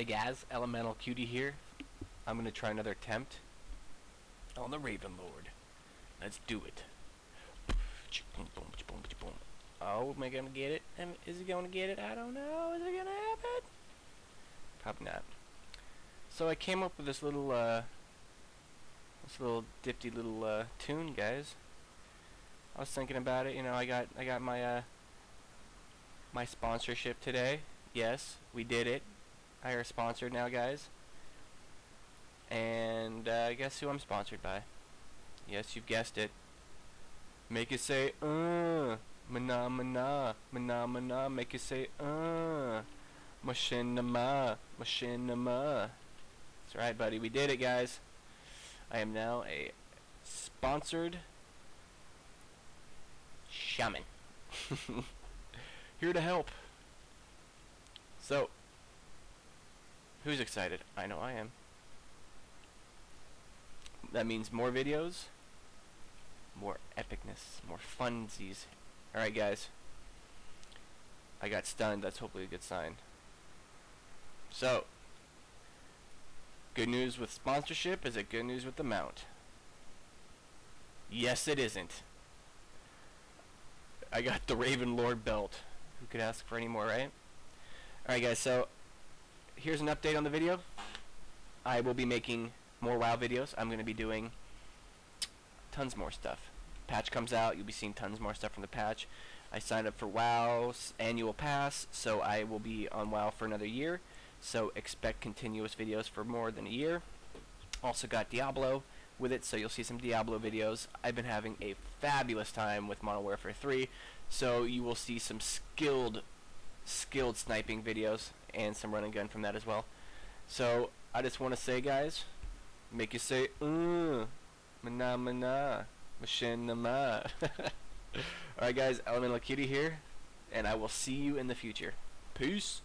Hey guys, Elemental Cutie here. I'm gonna try another attempt on the Raven Lord. Let's do it. Oh, am I gonna get it? Is he gonna get it? I don't know. Is it gonna happen? Probably not. So I came up with this little, uh, this little difty little uh, tune, guys. I was thinking about it. You know, I got, I got my, uh, my sponsorship today. Yes, we did it. I are sponsored now, guys. And uh, guess who I'm sponsored by? Yes, you've guessed it. Make it say, uh, mana mana, mana mana. Make it say, uh, machinima, machinima. That's right, buddy. We did it, guys. I am now a sponsored shaman. Here to help. So, who's excited? I know I am. That means more videos, more epicness, more funsies. Alright, guys. I got stunned. That's hopefully a good sign. So, good news with sponsorship is it good news with the mount? Yes, it isn't. I got the Raven Lord belt. Who could ask for any more, right? Alright guys, so here's an update on the video. I will be making more WoW videos. I'm going to be doing tons more stuff. Patch comes out, you'll be seeing tons more stuff from the patch. I signed up for WoW's annual pass, so I will be on WoW for another year. So expect continuous videos for more than a year. Also got Diablo with it, so you'll see some Diablo videos. I've been having a fabulous time with Modern Warfare 3, so you will see some skilled skilled sniping videos and some run and gun from that as well. So I just want to say, guys, make you say, uh, mana mana, machinima. Alright, guys, Elemental Cutie here, and I will see you in the future. Peace.